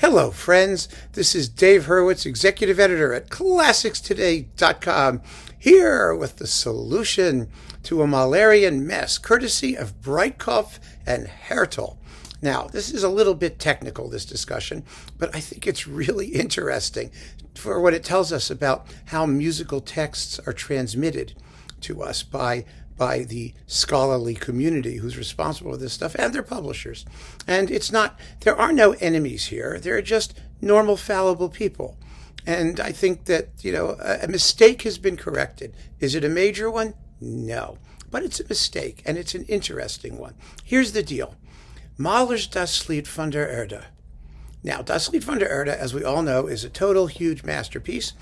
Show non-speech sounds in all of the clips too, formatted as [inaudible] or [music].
Hello, friends. This is Dave Hurwitz, executive editor at ClassicsToday.com, here with the solution to a Mahlerian mess, courtesy of Breitkopf and Härtel. Now, this is a little bit technical, this discussion, but I think it's really interesting for what it tells us about how musical texts are transmitted to us by by the scholarly community who's responsible for this stuff and their publishers. And it's not, there are no enemies here. They're just normal, fallible people. And I think that, you know, a, mistake has been corrected. Is it a major one? No. But it's a mistake, and it's an interesting one. Here's the deal Mahler's Das Lied von der Erde. Now, Das Lied von der Erde, as we all know, is a total huge masterpiece.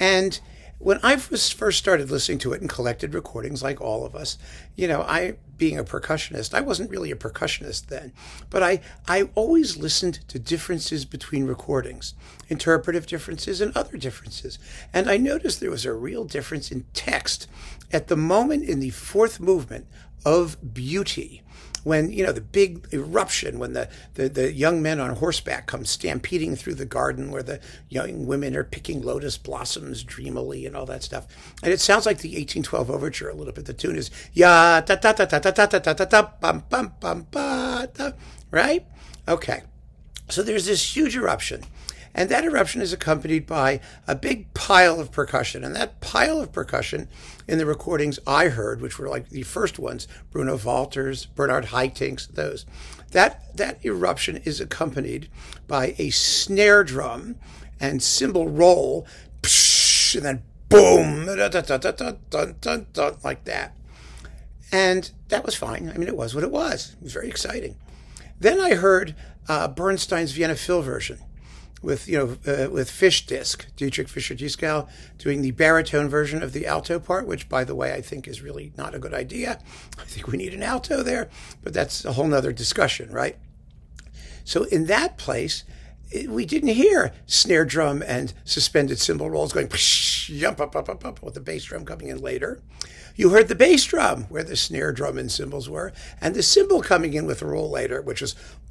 And when I first started listening to it and collected recordings, like all of us, you know, I being a percussionist, I wasn't really a percussionist then, but I I always listened to differences between recordings, interpretive differences and other differences, and I noticed there was a real difference in text at the moment in the fourth movement of Beauty when you know the big eruption when the, the, the young men on horseback come stampeding through the garden where the young women are picking lotus blossoms dreamily and all that stuff and it sounds like the 1812 overture a little bit the tune is ya ta ta ta ta ta ta ta ta ta ta bum bum bum ba right okay so there's this huge eruption and that eruption is accompanied by a big pile of percussion. And that pile of percussion in the recordings I heard, which were like the first ones, Bruno Walters, Bernard Haitink, those, that, that eruption is accompanied by a snare drum and cymbal roll, and then boom, like that. And that was fine. I mean, it was what it was. It was very exciting. Then I heard uh, Bernstein's Vienna Phil version with you know uh, with Fish Disc, Dietrich Fischer-Dieskau doing the baritone version of the alto part, which by the way I think is really not a good idea. I think we need an alto there, but that's a whole nother discussion, right? So in that place, it, we didn't hear snare drum and suspended cymbal rolls going jump up up up up with the bass drum coming in later. You heard the bass drum where the snare drum and cymbals were, and the cymbal coming in with a roll later, which was [laughs]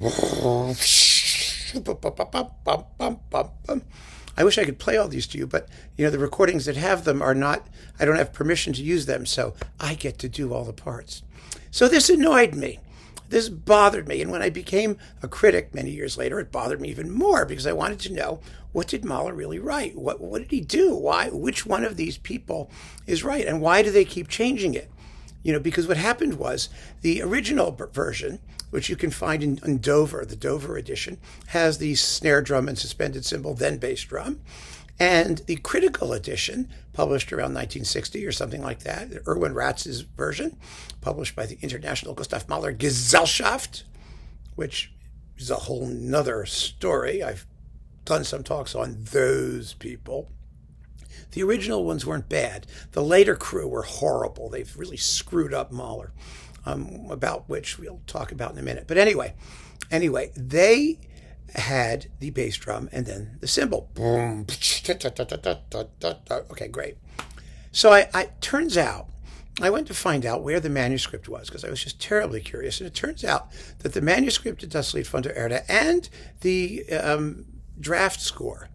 I wish I could play all these to you, but you know the recordings that have them are not. I don't have permission to use them, so I get to do all the parts. So this annoyed me. This bothered me, and when I became a critic many years later, it bothered me even more because I wanted to know what did Mahler really write? What what did he do? Why? Which one of these people is right, and why do they keep changing it? You know, because what happened was the original version which you can find in, in Dover, the Dover edition, has the snare drum and suspended cymbal, then bass drum. And the critical edition, published around 1960 or something like that, Erwin Ratz's version, published by the International Gustav Mahler Gesellschaft, which is a whole nother story. I've done some talks on those people. The original ones weren't bad. The later crew were horrible. They've really screwed up Mahler um, about which we'll talk about in a minute. But anyway, anyway, they had the bass drum and then the cymbal. Boom. Okay, great. So I, I turns out I went to find out where the manuscript was because I was just terribly curious. And it turns out that the manuscript of Das Lied von der Erde and the um, draft score,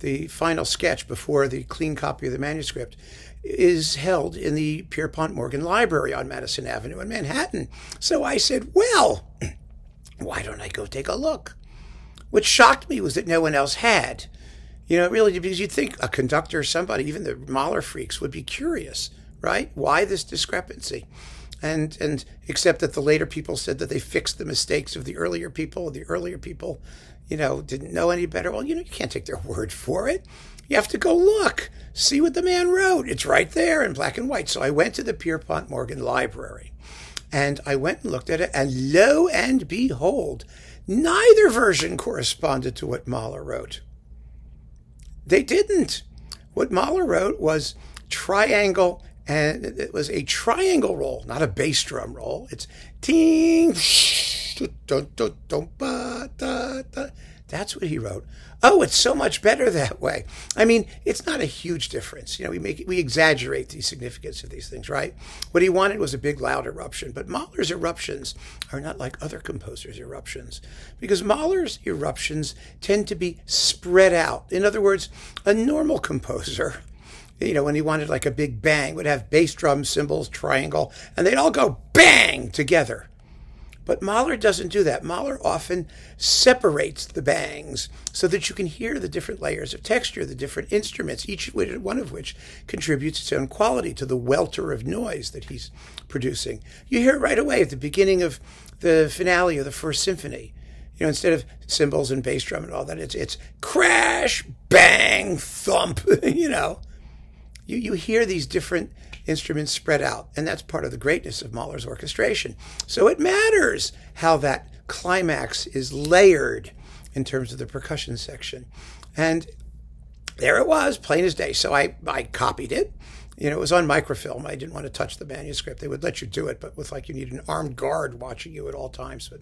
the final sketch before the clean copy of the manuscript, is held in the Pierpont Morgan Library on Madison Avenue in Manhattan. So I said, well, [clears throat] why don't I go take a look? What shocked me was that no one else had. You know, really, because you'd think a conductor, somebody, even the Mahler freaks, would be curious, right? Why this discrepancy? And and except that the later people said that they fixed the mistakes of the earlier people. The earlier people, you know, didn't know any better. Well, you know, you can't take their [laughs] word for it. You have to go look, see what the man wrote. It's right there in black and white. So I went to the Pierpont Morgan Library and I went and looked at it, and lo and behold, neither version corresponded to what Mahler wrote. They didn't. What Mahler wrote was triangle, and it was a triangle roll, not a bass drum roll. It's ting, [laughs] That's what he wrote. Oh, it's so much better that way. I mean, it's not a huge difference. You know, we make we exaggerate the significance of these things, right? What he wanted was a big, loud eruption, but Mahler's eruptions are not like other composers' eruptions because Mahler's eruptions tend to be spread out. In other words, a normal composer you know, when he wanted like a big bang, would have bass drum, cymbals, triangle, and they'd all go bang together. But Mahler doesn't do that. Mahler often separates the bangs so that you can hear the different layers of texture, the different instruments, each one of which contributes its own quality to the welter of noise that he's producing. You hear it right away at the beginning of the finale of the First Symphony. You know, instead of cymbals and bass drum and all that, it's it's crash, bang, thump. [laughs] You know, you you hear these different instruments spread out. And that's part of the greatness of Mahler's orchestration. So it matters how that climax is layered in terms of the percussion section. And there it was, plain as day. So I, I copied it. You know, it was on microfilm. I didn't want to touch the manuscript. They would let you do it, but with like you need an armed guard watching you at all times. But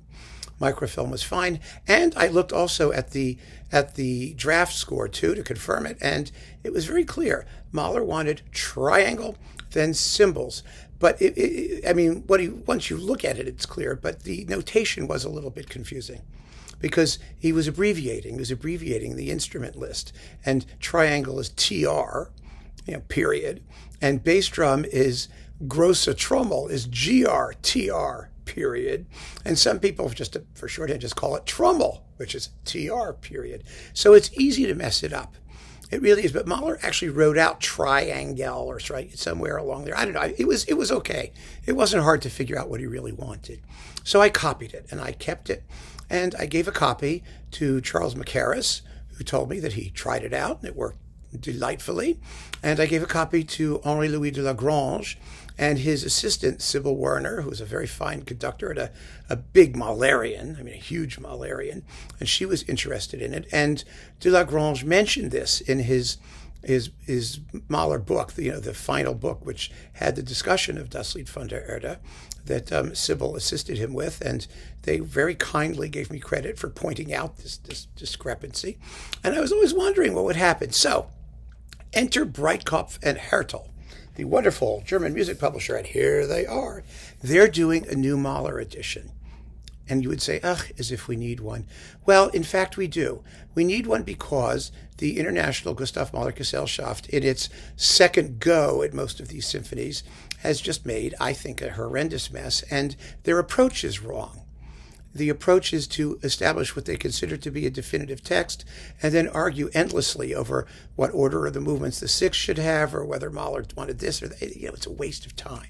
microfilm was fine. And I looked also at the at the draft score too to confirm it, and it was very clear. Mahler wanted triangle then cymbals. But it, it, I mean, what he, once you look at it, it's clear. But the notation was a little bit confusing because he was abbreviating. He was abbreviating the instrument list, and triangle is TR, you know, period, and bass drum is grosse trommel is G R T R period, and some people just for shorthand just call it trommel, which is TR period. So it's easy to mess it up. It really is. But Mahler actually wrote out triangle or somewhere along there. I don't know. It was it was okay. It wasn't hard to figure out what he really wanted. So I copied it and I kept it, and I gave a copy to Charles Mackerras, who told me that he tried it out and it worked delightfully. And I gave a copy to Henri Louis de Lagrange, and his assistant, Sybil Werner, who was a very fine conductor and a, a big Mahlerian, I mean, a huge Mahlerian, and she was interested in it. And de Lagrange mentioned this in his his his Mahler book, the, you know, the final book, which had the discussion of Das Lied von der Erde that um, Sybil assisted him with, and they very kindly gave me credit for pointing out this, this discrepancy. And I was always wondering what would happen. So, enter Breitkopf and Härtel, the wonderful German music publisher, and here they are. They're doing a new Mahler edition. And you would say, ugh, as if we need one. Well, in fact, we do. We need one because the International Gustav Mahler Gesellschaft, in its second go at most of these symphonies, has just made, I think, a horrendous mess, and their approach is wrong the approach is to establish what they consider to be a definitive text and then argue endlessly over what order of the movements the six should have or whether Mahler wanted this or that. You know, it's a waste of time.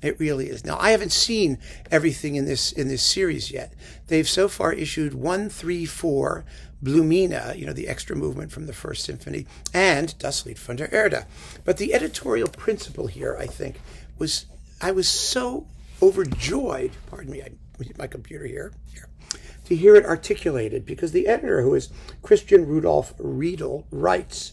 It really is. Now, I haven't seen everything in this in this series yet. They've so far issued one, three, four, Blumine, you know, the extra movement from the First Symphony, and Das Lied von der Erde. But the editorial principle here, I think, was I was so overjoyed. Pardon me, I my computer here, here, to hear it articulated because the editor, who is Christian Rudolf Riedel, writes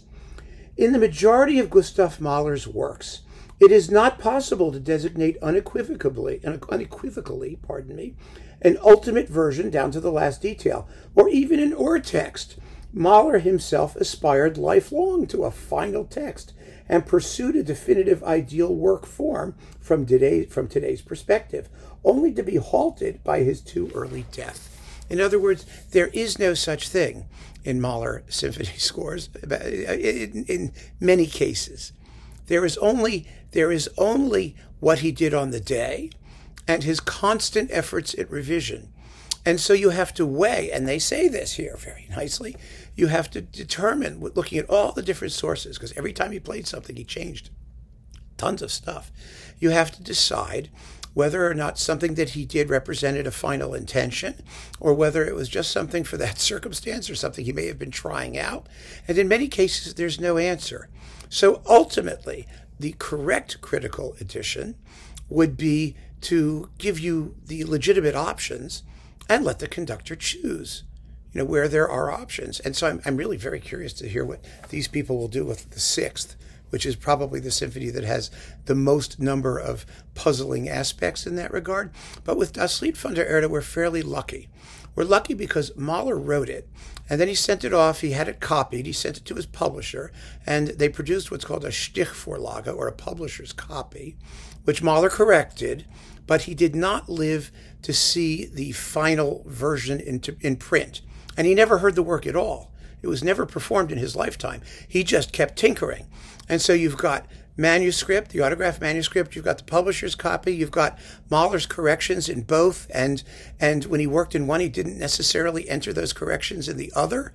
In the majority of Gustav Mahler's works, it is not possible to designate unequivocally, unequivocally, pardon me, an ultimate version down to the last detail, or even an urtext. Mahler himself aspired lifelong to a final text and pursued a definitive ideal work form from, today, from today's perspective, only to be halted by his too early death. In other words, there is no such thing in Mahler symphony [laughs] scores uh, in, in many cases. There is only there is only what he did on the day and his constant efforts at revision. And so you have to weigh, and they say this here very nicely, you have to determine, looking at all the different sources, because every time he played something, he changed tons of stuff. You have to decide whether or not something that he did represented a final intention, or whether it was just something for that [laughs] circumstance or something he may have been trying out. And in many cases, there's no answer. So ultimately, the correct critical edition would be to give you the legitimate options and let the conductor choose you know, where there are options. And so I'm, I'm really very curious to hear what these people will do with the sixth, which is probably the symphony that has the most number of puzzling aspects in that regard. But with Das Lied von der Erde, we're fairly lucky. We're lucky because Mahler wrote it, and then he sent it off. He had it copied. He sent it to his publisher, and they produced what's called a Stichvorlage, or a publisher's copy, which Mahler corrected, but he did not live to see the final version into, in print. And he never heard the work at all. It was never performed in his lifetime. He just kept tinkering. And so you've got manuscript, the autograph manuscript, you've got the publisher's copy, you've got Mahler's corrections in both, and and when he worked in one, he didn't necessarily enter those corrections in the other.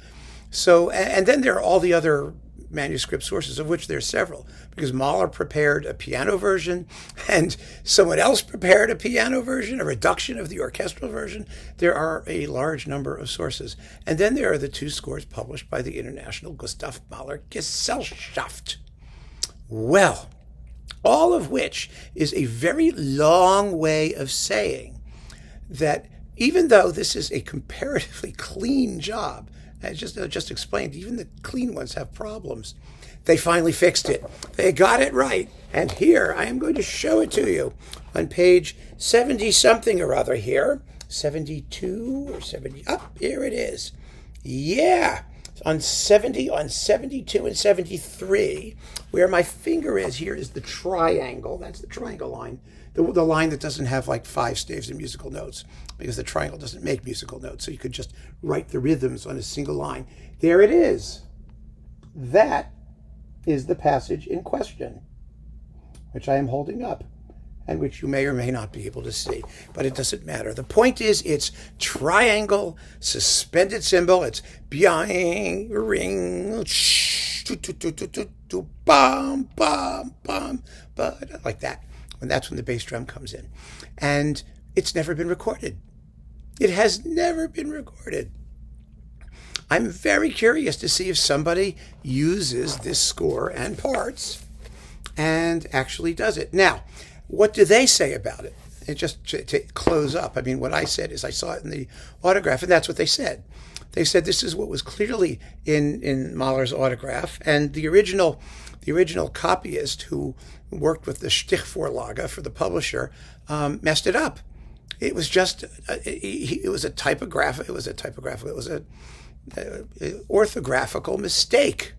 So and then there are all the other manuscript sources, of which there are several, because Mahler prepared a piano version and someone else prepared a piano version, a reduction of the orchestral version. There are a large number of sources. And then there are the two scores published by the International Gustav Mahler Gesellschaft. Well, all of which is a very long way of saying that even though this is a comparatively [laughs] clean job, I just I just explained. Even the clean ones have problems. They finally fixed it. They got it right. And here I am going to show it to you on page 70 something or other here. 72 or 70. Up here it is. Yeah. On 70, on 72 and 73, where my finger is, here is the triangle. That's the triangle line the, the line that doesn't have like five staves and musical notes because the triangle doesn't make musical notes. So you could just write the rhythms on a single line. There it is. That is the passage in question, which I am holding up and which you may or may not be able to see, but it doesn't matter. The point is, it's triangle, suspended cymbal. It's biang, ring, bum, bum, bum, but like that. And that's when the bass drum comes in. And it's never been recorded. It has never been recorded. I'm very curious to see if somebody uses this score and parts and actually does it. Now, what do they say about it? And just to, to, close up, I mean, what I said is I saw it in the autograph, and that's what they said. They said this is what was clearly in, in Mahler's autograph, and the original the original copyist who worked with the Stichvorlage for the publisher um, messed it up. It was just uh, it, was a typographic it was a typographical it was a, a, a orthographical mistake.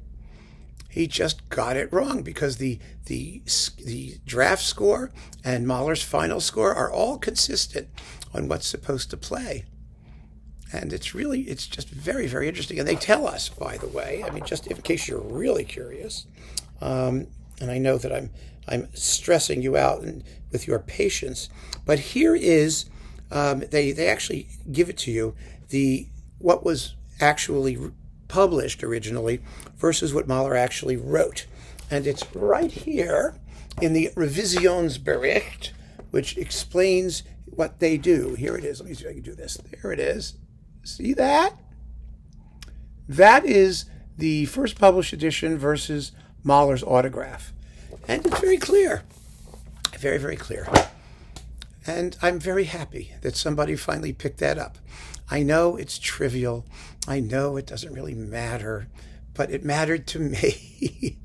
He just got it wrong because the the the draft score and Mahler's final score are all consistent on what's supposed to play and it's really it's just very very interesting and they tell us by the way i mean just in case you're really curious um, and I know that I'm I'm stressing you out and, with your patience. But here is um, they they actually give it to you the what was actually published originally versus what Mahler actually wrote, and it's right here in the Revisionsbericht, which explains what they do. Here it is. Let me see if I can do this. There it is. See that? That is the first published edition versus Mahler's autograph. And it's very clear. Very, very clear. And I'm very happy that somebody finally picked that up. I know it's trivial. I know it doesn't really matter, but it mattered to [laughs] me.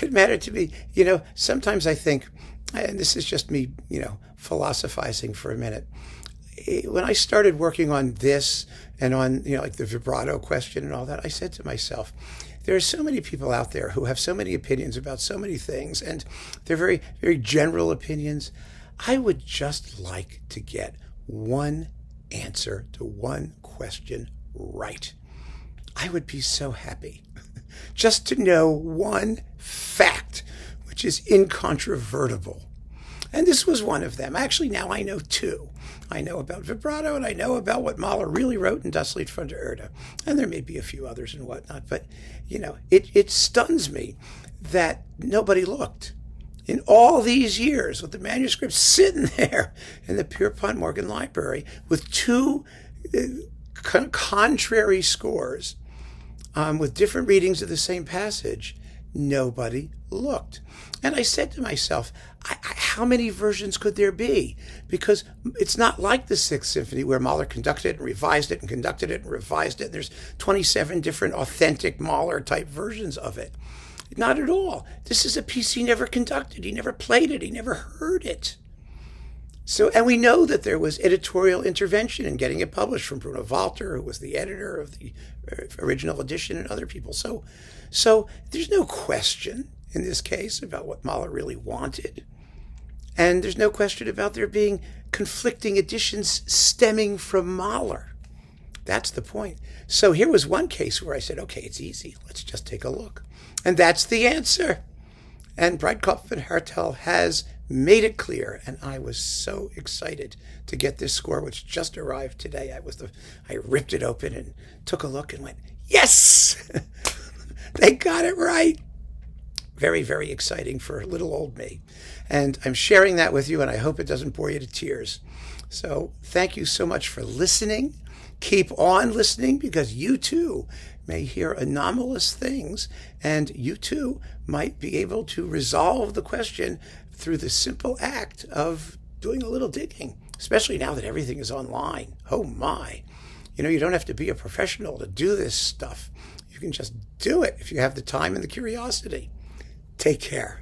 it mattered to me. You know, sometimes I think, and this is just me, you know, philosophizing for a minute. Eh, when I started working on this and on, you know, like the vibrato question and all that, I said to myself, there are so many people out there who have so many opinions about so many things, and they're very, very general opinions. I would just like to get one answer to one question right. I would be so happy [laughs] just to know one fact which is incontrovertible. And this was one of them. Actually, now I know two. I know about vibrato and I know about what Mahler really wrote in Das Lied von der Erde. And there may be a few others and whatnot, but you know, it, it stuns me that nobody looked. In all these years, with the manuscript sitting [laughs] there in the Pierpont Morgan Library with two uh, contrary scores um, with different readings of the same passage, nobody looked. And I said to myself, I, I, how many versions could there be? Because it's not like the Sixth Symphony where Mahler conducted it and revised it and conducted it and revised it. There's 27 different authentic Mahler type versions of it. Not at all. This is a piece he never conducted. He never played it. He never heard it. So, and we know that there was editorial intervention in getting it published from Bruno Walter, who was the editor of the uh, original edition, and other people. So, so there's no question in this case about what Mahler really wanted. And there's no question about there being conflicting editions stemming from Mahler. That's the point. So here was one case where I said, okay, it's easy. Let's just take a look. And that's the answer. And Breitkopf and Härtel has made it clear. And I was so excited to get this score, which just arrived today. I was the, I ripped it open and took a look and went, yes, [laughs] they got it right. Very, very exciting for little old me. And I'm sharing that with you, and I hope it doesn't bore you to tears. So thank you so much for listening. Keep on listening because you too may hear anomalous things, and you too might be able to resolve the question through the simple act of doing a little digging, especially now that everything is online. Oh my. You know, you don't have to be a professional to do this stuff. You can just do it if you have the time and the curiosity. Take care.